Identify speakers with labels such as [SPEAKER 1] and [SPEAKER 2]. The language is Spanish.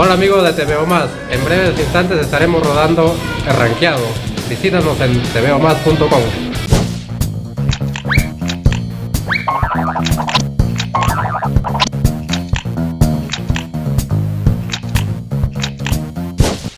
[SPEAKER 1] Hola amigos de TVO Más, en breves instantes estaremos rodando el rankeado. Visítanos en tvomas.com.